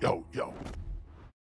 yo, yo.